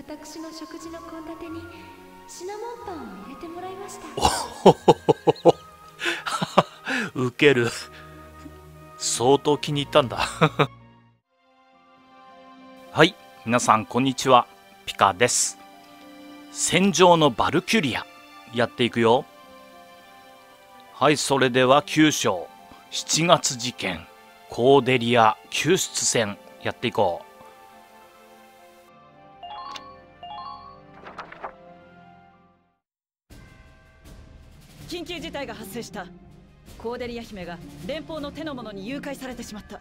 私の食事の献立にシナモンパンを入れてもらいました。ウケる。相当気に入ったんだ。はい皆さんこんにちは。ピカです。戦場のバルキュリアやっていくよ。はいそれでは9章。7月事件。コーデリア救出戦。やっていこう。緊急事態が発生した。コーデリア姫が連邦の手の者に誘拐されてしまった。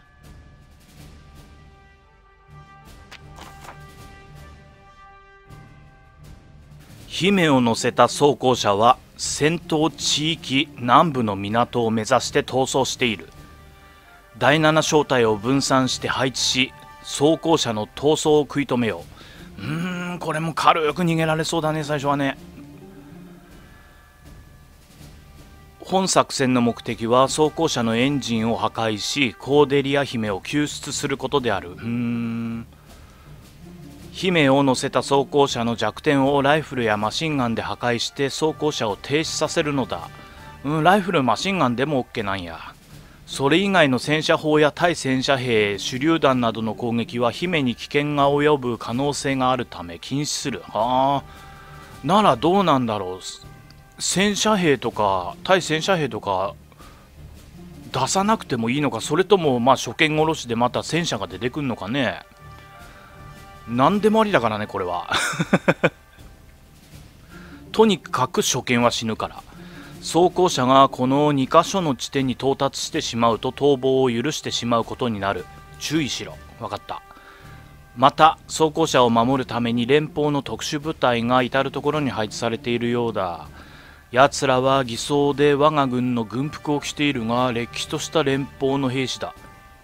姫を乗せた装甲車は戦闘地域南部の港を目指して逃走している。第7小隊を分散して配置し装甲車の逃走を食い止めよう。うーんこれも軽く逃げられそうだね最初はね。本作戦の目的は装甲車のエンジンを破壊しコーデリア姫を救出することである。うーん。姫を乗せた装甲車の弱点をライフルやマシンガンで破壊して装甲車を停止させるのだ。うんライフルマシンガンでも OK なんや。それ以外の戦車砲や対戦車兵手榴弾などの攻撃は姫に危険が及ぶ可能性があるため禁止する。はあ。ならどうなんだろう。戦車兵とか対戦車兵とか出さなくてもいいのか？それともまあ初見殺しでまた戦車が出てくるのかね？何でもありだからねこれは。とにかく初見は死ぬから。装甲車がこの2箇所の地点に到達してしまうと逃亡を許してしまうことになる。注意しろ。分かった。また装甲車を守るために連邦の特殊部隊が至る所に配置されているようだ。奴らは偽装で我が軍の軍服を着ているがれっきとした連邦の兵士だ。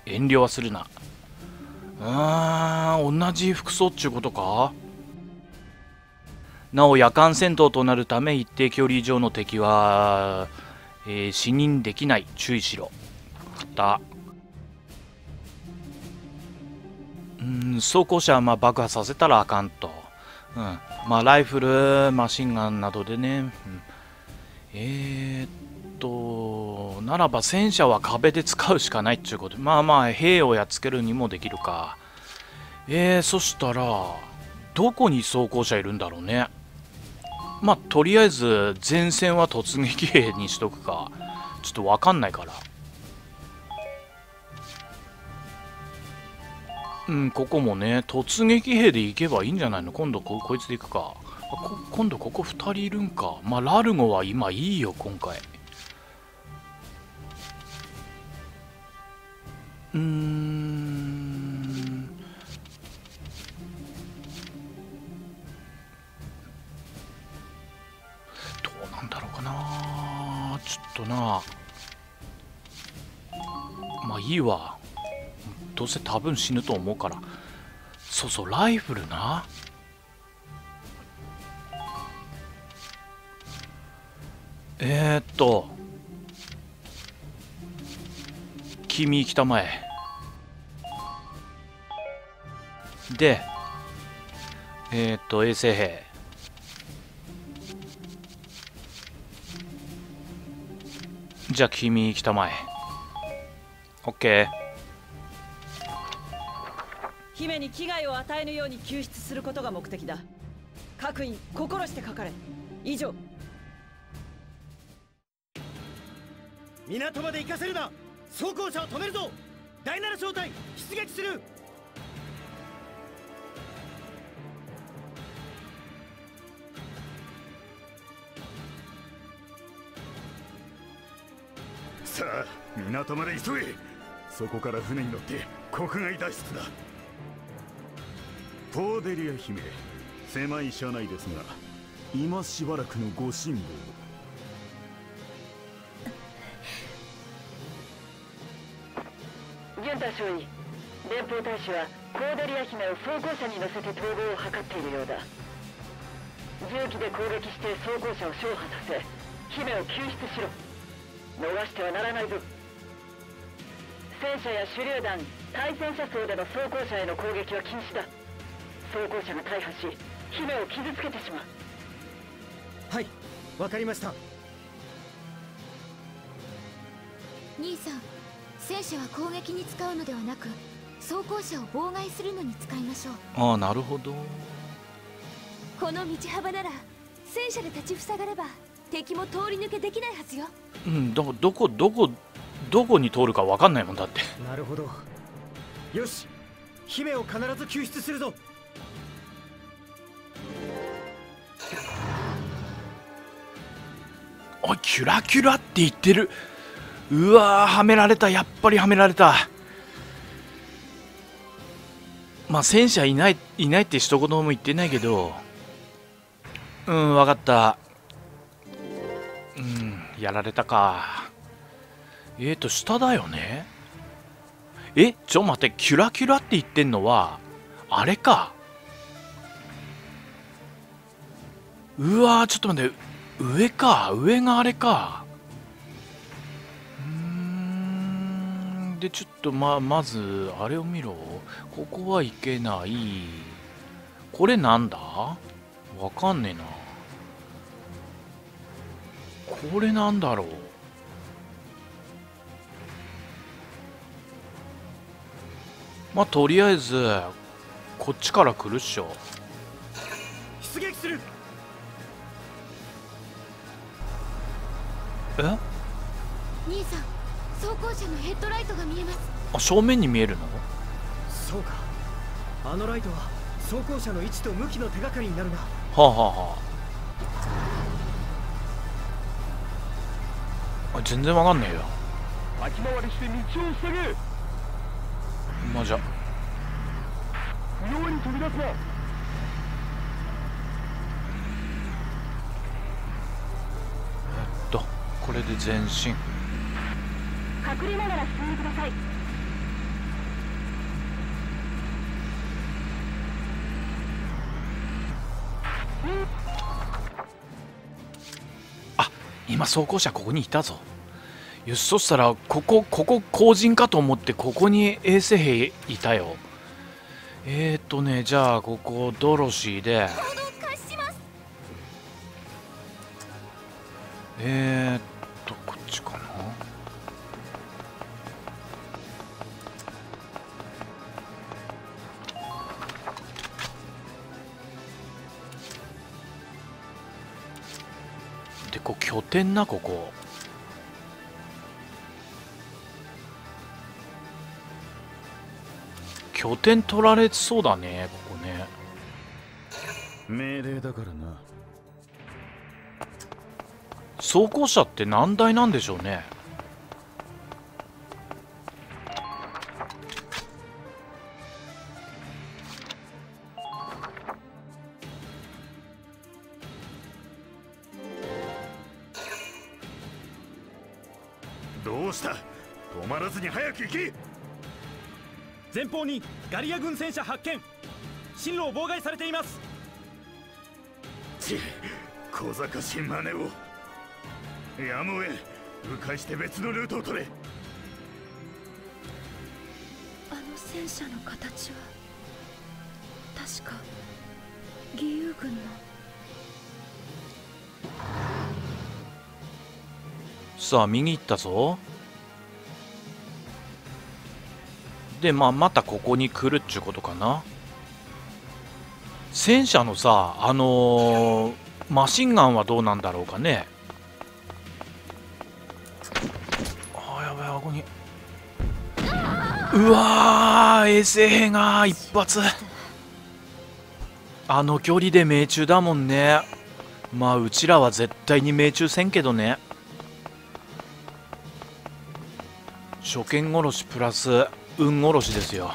遠慮はするな。あー同じ服装っちゅうことか？なお夜間戦闘となるため一定距離以上の敵は、えー、死認できない。注意しろ。だ。うん装甲車はまあ爆破させたらあかんと、うん、まあライフルマシンガンなどでね、うん、えー、っとならば戦車は壁で使うしかないっちゅうこと。まあまあ兵をやっつけるにもできるか。えー、そしたらどこに装甲車いるんだろうね。まあとりあえず前線は突撃兵にしとくか。ちょっと分かんないから。うんここもね突撃兵で行けばいいんじゃないの？今度ここいつで行くか。今度ここ2人いるんか。まあラルゴは今いいよ今回。うん。どうなんだろうかな。ちょっとな。まあいいわ。どうせ多分死ぬと思うから。そうそうライフルな。えー、っと君来たまえ。でえー、っと衛生兵。じゃあ君来たまえ。オッケー姫に危害を与えぬように救出することが目的だ。各員心してかかれ。以上。港まで行かせるな。装甲車を止めるぞ。第7小隊出撃する。さあ港まで急げ。そこから船に乗って国外脱出だ。ポーデリア姫狭い車内ですが今しばらくのご辛抱ンター少尉連邦大使はコーデリア姫を装甲車に乗せて逃亡を図っているようだ。重機で攻撃して装甲車を消破させ姫を救出しろ。逃してはならないぞ。戦車や手榴弾対戦車層での装甲車への攻撃は禁止だ。装甲車が大破し姫を傷つけてしまう。はいわかりました。兄さん戦車は攻撃に使うのではなく装甲車を妨害するのに使いましょう。ああなるほど。この道幅なら戦車で立ちふさがれば敵も通り抜けできないはずよ。うんどどこどこどこに通るか分かんないもんだって。なるほど。よし姫を必ず救出するぞ。おいキュラキュラって言ってるうわはめられた。やっぱりはめられた。まあ戦車いないいないって一言も言ってないけど。うん分かった。うんやられたか。えーと下だよね。えちょ待ってキュラキュラって言ってんのはあれか。うわちょっと待って。上か。上があれか。でちょっとままずあれを見ろ。ここはいけない。これなんだ？わかんねえな。これなんだろう？まあとりあえずこっちから来るっしょ。出撃する。え？兄さん装甲車のヘッドライトが見えます。あ正面に見えるの？そうか。あのライトは装甲車の位置と向きの手がかりになるな。はあはあはあ。あ全然わかんねえよ。先回りして道を塞げまあじゃ不要に飛び出すな。えっとこれで前進隠れながら進んでください。あ今装甲車ここにいたぞ。よしそしたらここここ後陣かと思ってここに衛生兵いたよ。えー、っとねじゃあここドロシーで。えー、こう拠点なここ。拠点取られそうだねここね。命令だからな。装甲車って何台なんでしょうね方にガリア軍戦車発見。進路を妨害されています。ち小賢しい真似を。やむをえん迂回して別のルートを取れ。あの戦車の形は確か義勇軍の。さあ右行ったぞでまあまたここに来るっちゅうことかな。戦車のさあのーマシンガンはどうなんだろうかね。あやばい顎に。うわー衛星兵が一発。あの距離で命中だもんね。まあうちらは絶対に命中せんけどね。初見殺しプラス運殺しですよ。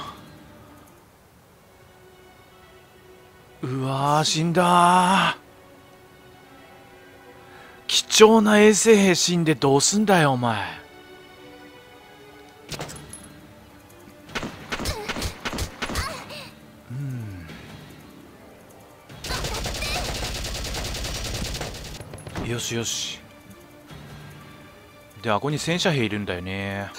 うわー死んだ。ー貴重な衛生兵死んでどうすんだよお前。うん。よしよし。であここに戦車兵いるんだよね。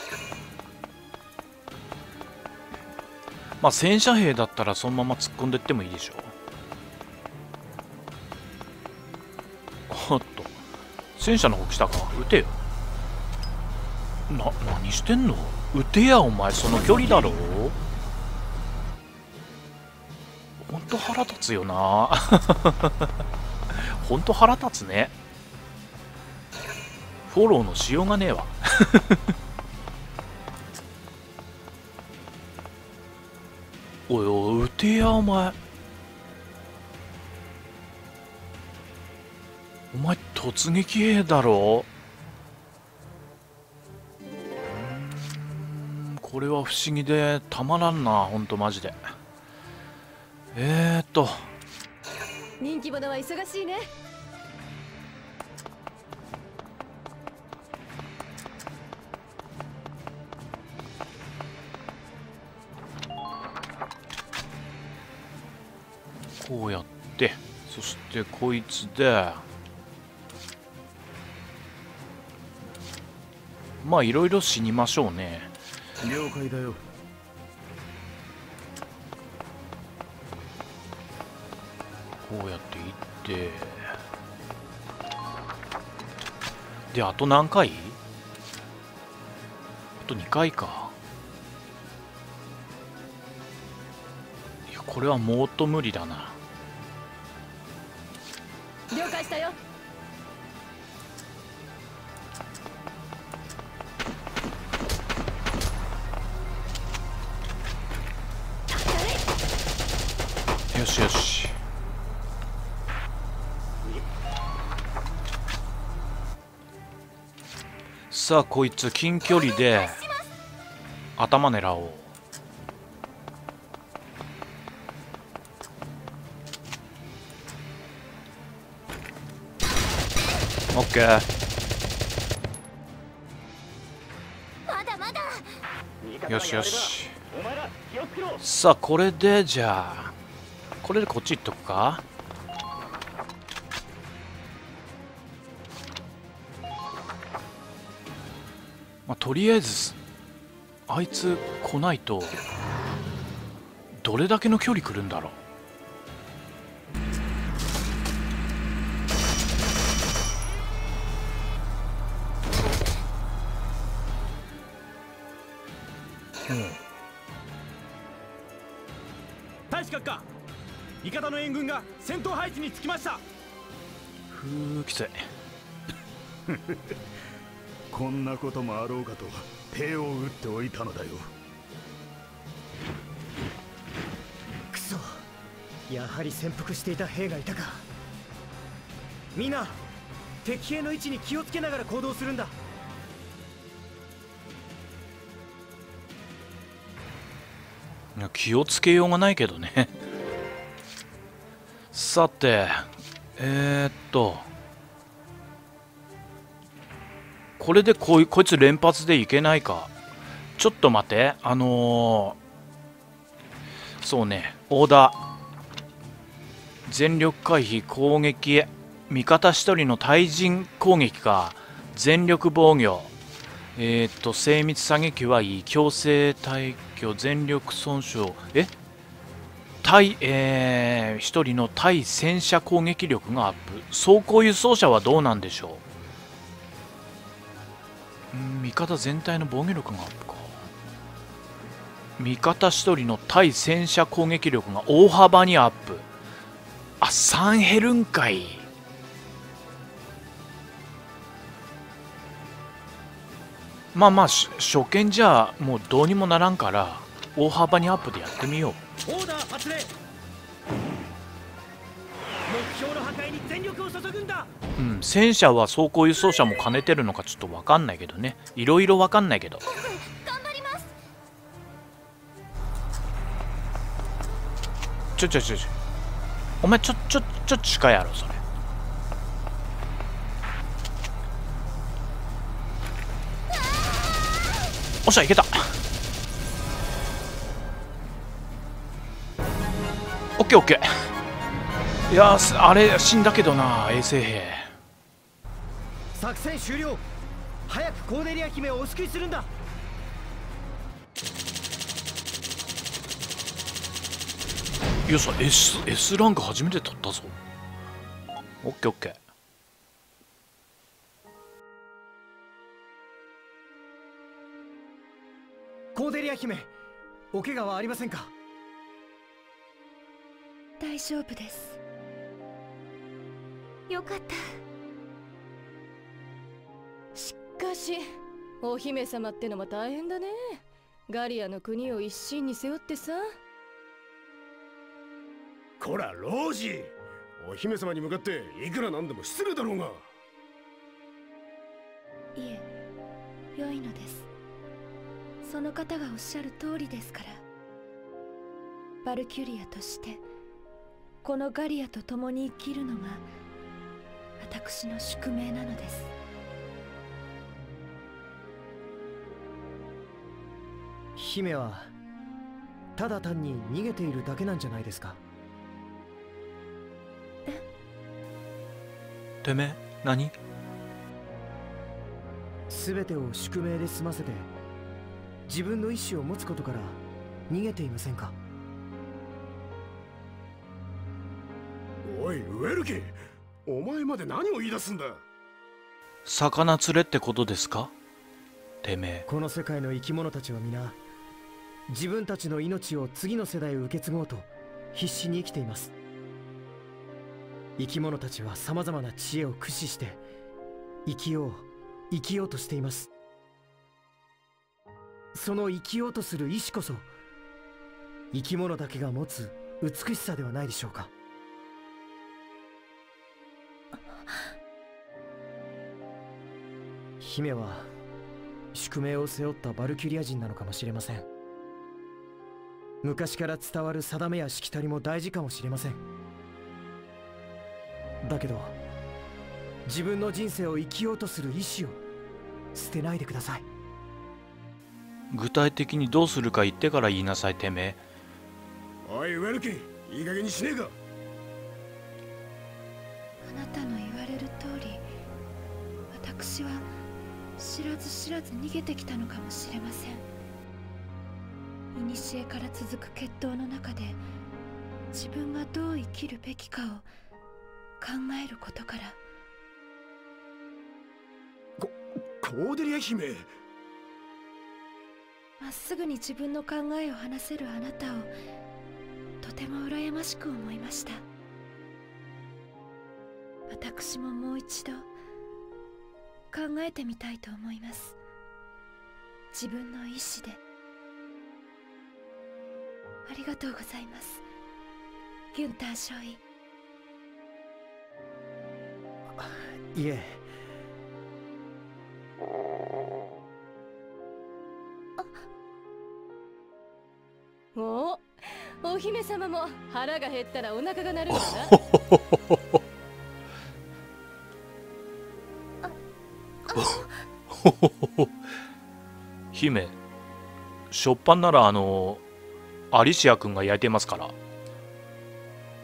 まあ戦車兵だったらそのまま突っ込んでいってもいいでしょおっと。戦車の方来たか。撃てよ。な何してんの？撃てやお前その距離だろほんと腹立つよな。ほんと腹立つね。フォローのしようがねえわ。お前。お前突撃兵だろ？うこれは不思議でたまらんなほんとマジで。えー、っと。人気者は忙しいね。うやってそしてこいつでまあいろいろ死にましょうね。了解だよ。こうやっていって。であと何回？あと2回か。いやこれはもっと無理だなしたよ。よしよし。さあこいつ近距離で頭狙おう。オッケー。まだまだ。よしよし。さあこれでじゃあこれでこっち行っとくか？まあ、とりあえずあいつ来ないとどれだけの距離来るんだろう？大使閣下味方の援軍が戦闘配置につきました。ふうきつい。こんなこともあろうかと手を打っておいたのだよ。クソやはり潜伏していた兵がいたか。みんな敵兵の位置に気をつけながら行動するんだや気をつけようがないけどね。さてえー、っと。これでこいこいつ連発でいけないか。ちょっと待って。あのー、そうね。オーダー。全力回避攻撃味方1人の対人攻撃か。全力防御。えー、っと精密射撃はいい強制退去全力損傷。え？対えー、1人の対戦車攻撃力がアップ。装甲輸送車はどうなんでしょう？ん味方全体の防御力がアップか。味方1人の対戦車攻撃力が大幅にアップ。あ3減るんかいまあまあし初見じゃもうどうにもならんから大幅にアップでやってみよう。オーダー発令目標の破壊に全力を注ぐんだ。うん、戦車は装甲輸送車も兼ねてるのかちょっと分かんないけどね。いろいろ分かんないけど。頑張ります。ちょちょちょちょお前ちょちょちょ近いやろそれっしゃいけた。オッケーオッケー。いやあれ死んだけどな衛生兵。作戦終了。早くコーデリア姫をお救いするんだ。よっしゃ S, S ランク初めて取ったぞ。オッケーオッケーーデリア姫お怪我はありませんか？大丈夫です。よかった。しかしお姫様ってのも大変だね。ガリアの国を一身に背負ってさ。こらロージーお姫様に向かっていくらなんでも失礼だろうが。いえ良いのですその方がおっしゃる通りですから。バルキュリアとしてこのガリアと共に生きるのが私の宿命なのです。姫はただ単に逃げているだけなんじゃないですか？てめえ何？全てを宿命で済ませて自分の意志を持つことから逃げていませんか？おいウェルキお前まで何を言い出すんだ魚連れってことですか？てめえ。この世界の生き物たちは皆自分たちの命を次の世代へ受け継ごうと必死に生きています。生き物たちは様々な知恵を駆使して生きよう生きようとしていますその生きようとする意志こそ生き物だけが持つ美しさではないでしょうか。姫は宿命を背負ったバルキュリア人なのかもしれません。昔から伝わる定めやしきたりも大事かもしれません。だけど自分の人生を生きようとする意志を捨てないでください。具体的にどうするか言ってから言いなさいてめえ。おいウェルキいい加減にしねえか。あなたの言われる通り私は知らず知らず逃げてきたのかもしれません。古から続く決闘の中で自分がどう生きるべきかを考えることから。コーデリア姫まっすぐに自分の考えを話せるあなたをとても羨ましく思いました。私ももう一度考えてみたいと思います。自分の意志で。ありがとうございます。ギュンター少尉。いえ。姫様も腹が減ったらお腹が鳴るんだな姫しょっぱんならあのアリシア君が焼いてますから。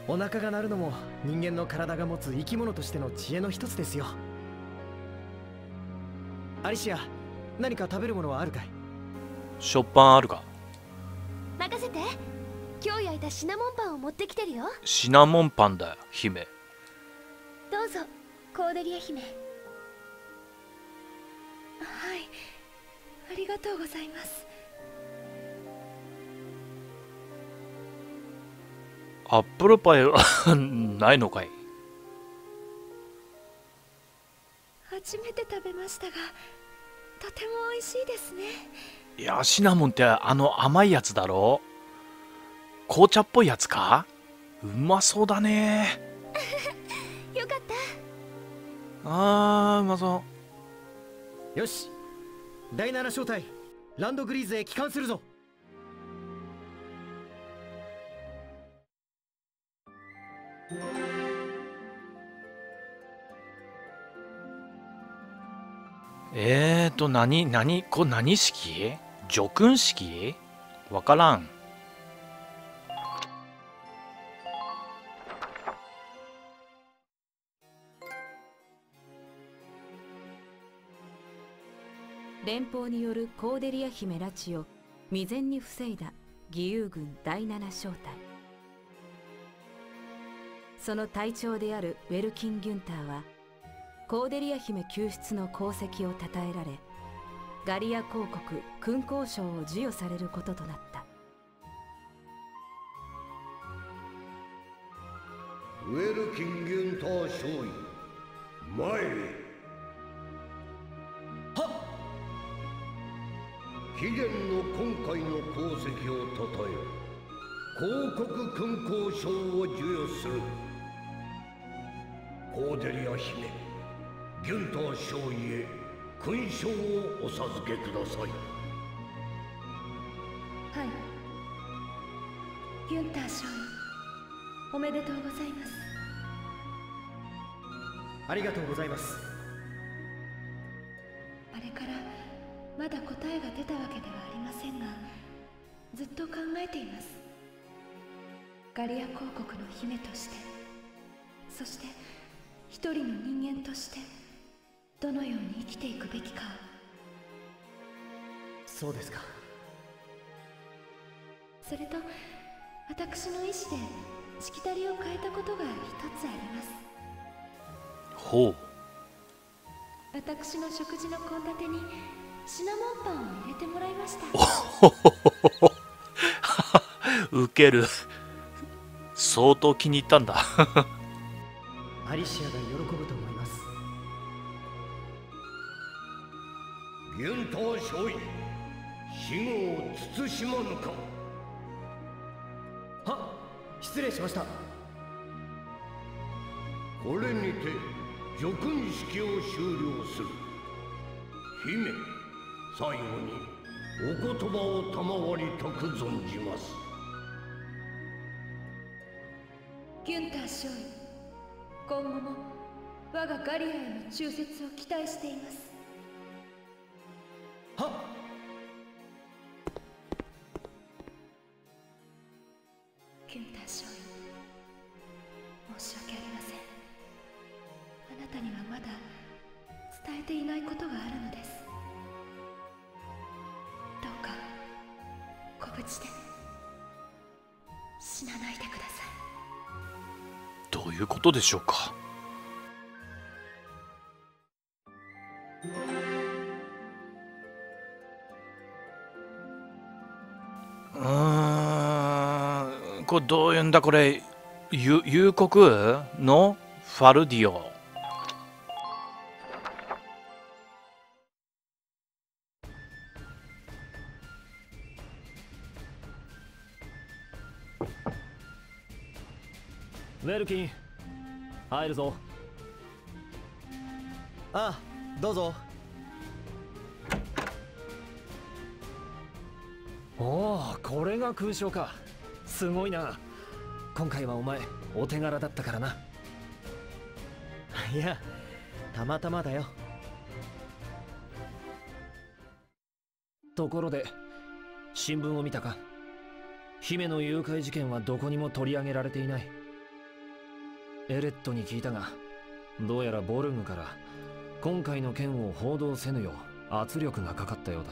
お腹が鳴るのも人間の体が持つ生き物としての知恵の一つですよ。アリシア何か食べるものはあるかい？しょっぱんあるか？任せて今日焼いたシナモンパンを持ってきてるよ。シナモンパンだよ姫。どうぞコーデリア姫。はいありがとうございます。アップルパイは ないのかい？初めて食べましたがとても美味しいですね。いやシナモンってあの甘いやつだろ？紅茶っぽいやつか？うまそうだね。よかった。あーうまそう。よし。第7小隊ランドグリーズへ帰還するぞ。えーと何何？これ何式？叙勲式？わからん連邦によるコーデリア姫拉致を未然に防いだ義勇軍第7小隊。その隊長であるウェルキン・ギュンターはコーデリア姫救出の功績を称えられガリア公国勲功章を授与されることとなった。ウェルキンギュンター少尉前へ秘伝の今回の功績をたたえ広告勲功章を授与する。コーデリア姫ギュンター少尉へ勲章をお授けください。はい。ギュンター少尉おめでとうございます。ありがとうございます。あれからまだ答えが出たわけではありませんがずっと考えています。ガリア公国の姫としてそして一人の人間としてどのように生きていくべきか。そうですか。それと私の意志でしきたりを変えたことが一つあります。ほう。私の食事の献立にシナモンパンを入れてもらいました。ウケる。相当気に入ったんだ。アリシアが喜ぶと思います。ギュンター少尉死後を慎まぬか。は失礼しました。これにて叙勲式を終了する。姫最後にお言葉を賜りたく存じます。ギュンター少尉今後も我がガリアへの忠説を期待しています。ことでしょうか？うーんこれどういうんだこれ？ゆ幽谷のファルディオ。ウェルキン入るぞ。あどうぞ。おおこれが勲章か。すごいな。今回はお前お手柄だったからな。いやたまたまだよ。ところで新聞を見たか？姫の誘拐事件はどこにも取り上げられていないエレットに聞いたがどうやらボルグから今回の件を報道せぬよう圧力がかかったよう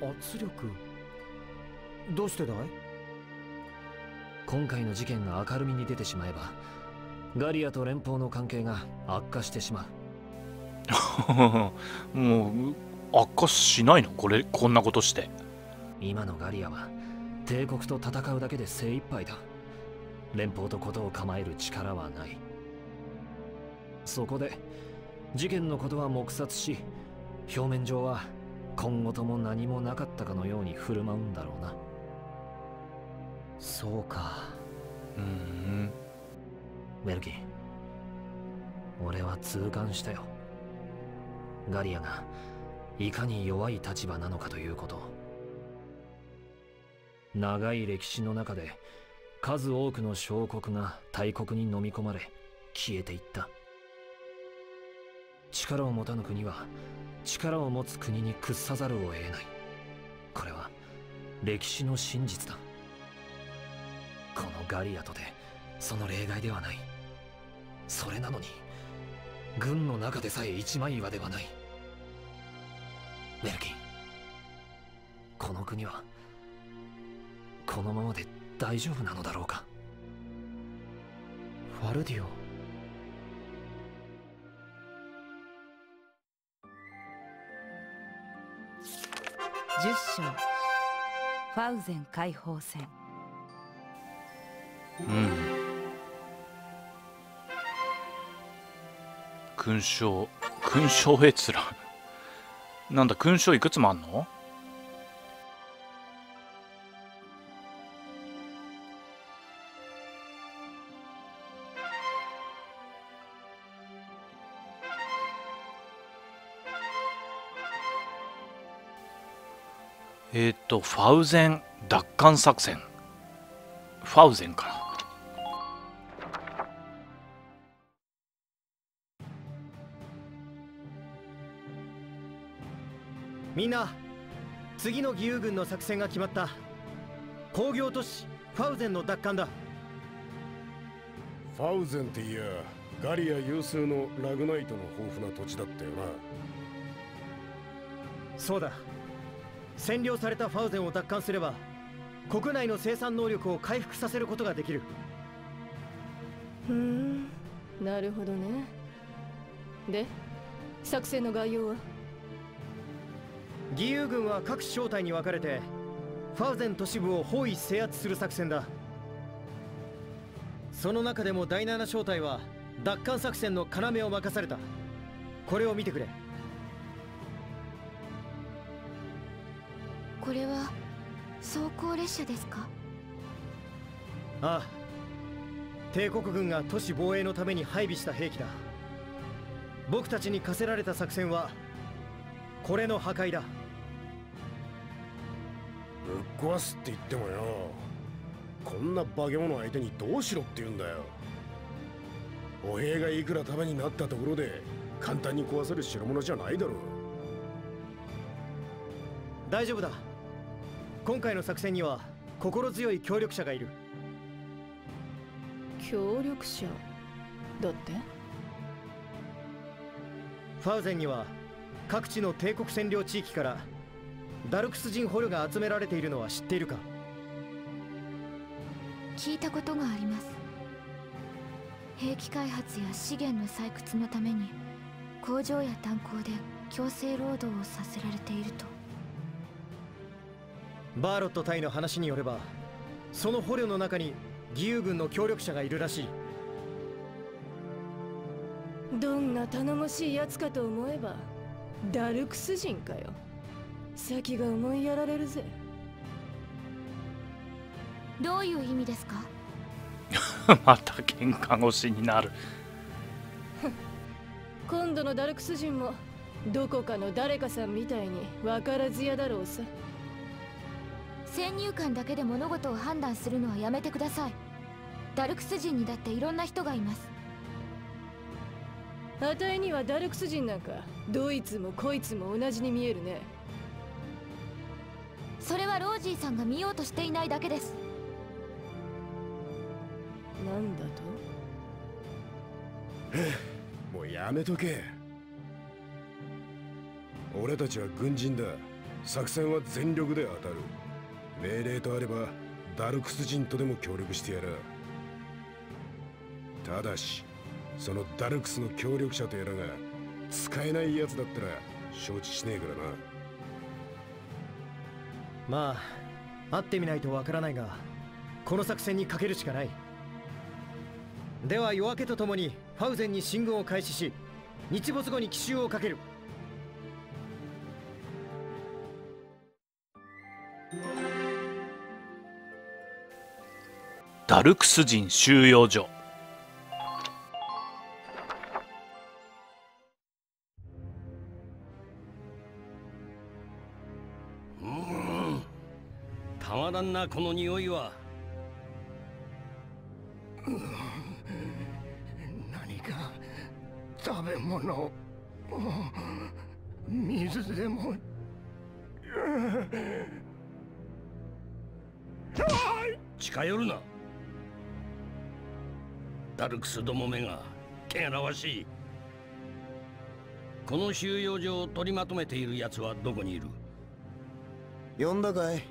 だ。圧力？どうしてだい？今回の事件が明るみに出てしまえばガリアと連邦の関係が悪化してしまう。もう悪化しないの？これこんなことして。今のガリアは帝国と戦うだけで精一杯だ連邦とことを構える力はない。そこで事件のことは黙殺し表面上は今後とも何もなかったかのように振る舞うんだろうな。そうか。うんウェルキン俺は痛感したよ。ガリアがいかに弱い立場なのかということ長い歴史の中で数多くの小国が大国に飲み込まれ消えていった。力を持たぬ国は力を持つ国に屈さざるを得ない。これは歴史の真実だ。このガリアとてその例外ではない。それなのに軍の中でさえ一枚岩ではない。メルキンこの国はこのままで大丈夫なのだろうか？ファルディオ。章。ファウゼン解放戦。うん。勲章勲章閲覧なんだ勲章いくつもあんの？とファウゼン奪還作戦。ファウゼンかな。みんな次の義勇軍の作戦が決まった。工業都市ファウゼンの奪還だ。ファウゼンっていやガリア有数のラグナイトの豊富な土地だったよな。そうだ占領されたファウゼンを奪還すれば国内の生産能力を回復させることができる。ふん。なるほどね。で作戦の概要は？義勇軍は各小隊に分かれてファウゼン都市部を包囲制圧する作戦だ。その中でも第7小隊は奪還作戦の要を任された。これを見てくれこれは装甲列車ですか？ああ。帝国軍が都市防衛のために配備した兵器だ。僕たちに課せられた作戦はこれの破壊だ。ぶっ壊すって言ってもよ。こんな化け物相手にどうしろって言うんだよ。歩兵がいくら束になったところで簡単に壊せる代物じゃないだろう。大丈夫だ今回の作戦には心強い協力者がいる。協力者？だって？ファウゼンには各地の帝国占領地域からダルクス人捕虜が集められているのは知っているか？聞いたことがあります。兵器開発や資源の採掘のために工場や炭鉱で強制労働をさせられているとバーロット隊の話によればその捕虜の中に義勇軍の協力者がいるらしい。どんな頼もしいやつかと思えばダルクス人かよ。先が思いやられるぜ。どういう意味ですか？また喧嘩腰になる。今度のダルクス人もどこかの誰かさんみたいに分からずやだろうさ先入観だけで物事を判断するのはやめてください。ダルクス人にだっていろんな人がいます。あたいにはダルクス人なんかどいつもこいつも同じに見えるね。それはロージーさんが見ようとしていないだけです。なんだと？もうやめとけ。俺たちは軍人だ。作戦は全力で当たる命令とあればダルクス人とでも協力してやらただしそのダルクスの協力者とやらが使えないやつだったら承知しねえからな。まあ会ってみないとわからないがこの作戦にかけるしかない。では夜明けとともにファウゼンに進軍を開始し日没後に奇襲をかける。ダルクス人収容所。うん。たまらんなこの匂いは。何か食べ物。水でも。近寄るなダルクスどもめが汚らわしい。この収容所を取りまとめている奴はどこにいる？呼んだかい。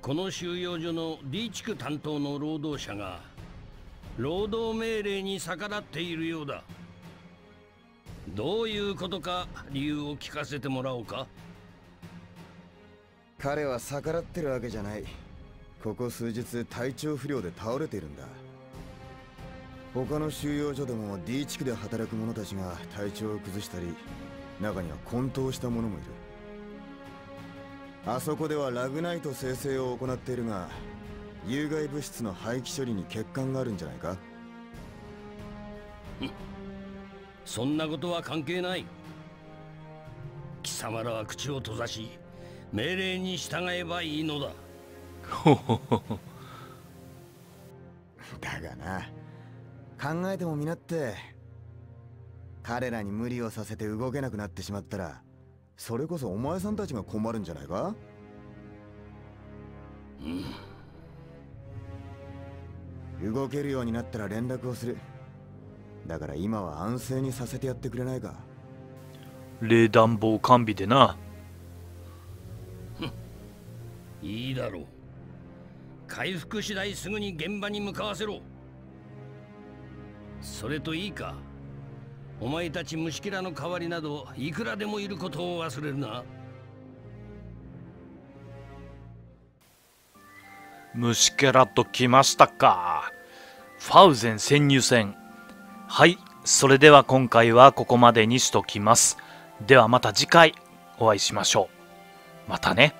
この収容所の D 地区担当の労働者が労働命令に逆らっているようだどういうことか理由を聞かせてもらおうか。彼は逆らってるわけじゃない。ここ数日体調不良で倒れているんだ。他の収容所でも D 地区で働く者たちが体調を崩したり中には混沌した者もいる。あそこではラグナイト生成を行っているが有害物質の廃棄処理に欠陥があるんじゃないか？そんなことは関係ない。貴様らは口を閉ざし命令に従えばいいのだ。だがな考えてもみなって彼らに無理をさせて動けなくなってしまったらそれこそお前さんたちが困るんじゃないか？うん。動けるようになったら連絡をするだから今は安静にさせてやってくれないか冷暖房完備でな。いいだろう回復次第すぐに現場に向かわせろそれといいかお前たち虫キラの代わりなどいくらでもいることを忘れるな虫キャラと来ましたか。ファウゼン潜入戦。はい、それでは今回はここまでにしときます。ではまた次回お会いしましょう。またね。